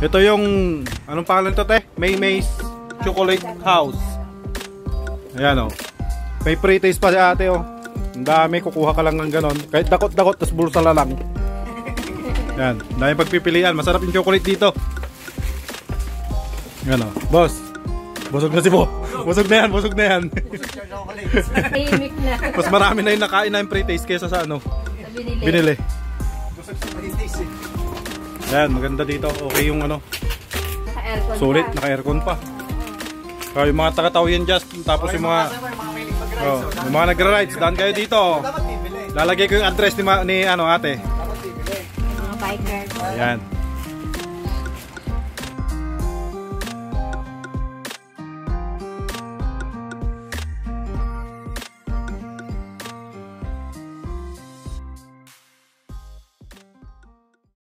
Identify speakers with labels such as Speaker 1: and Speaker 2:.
Speaker 1: Ito yung, anong pangalan to te? May May's Chocolate House. Ayan o. May pre-taste pa si ate o. Ang dami, kukuha ka lang ng ganon. Kahit dakot-dakot, tas bulsa na lang. Yan, dami pagpipilian. Masarap yung chocolate dito. Yan o. Boss, busog na si Bo. Busog na yan, busog na yan.
Speaker 2: Tahimik na.
Speaker 1: Mas marami na yung nakain na yung pre-taste kesa sa ano,
Speaker 2: Sa binili.
Speaker 1: binili. Yan, maganda dito. Okay yung ano,
Speaker 2: Naka-aircon
Speaker 1: Sulit, naka-aircon pa. Kaya yung mga taga yan just, tapos yung mga, oh,
Speaker 3: so,
Speaker 1: yung mga nagra-rides, daan kayo dito. Lalagay ko yung address ni, ni ano ate.
Speaker 2: Mga bikers.
Speaker 1: Ayan.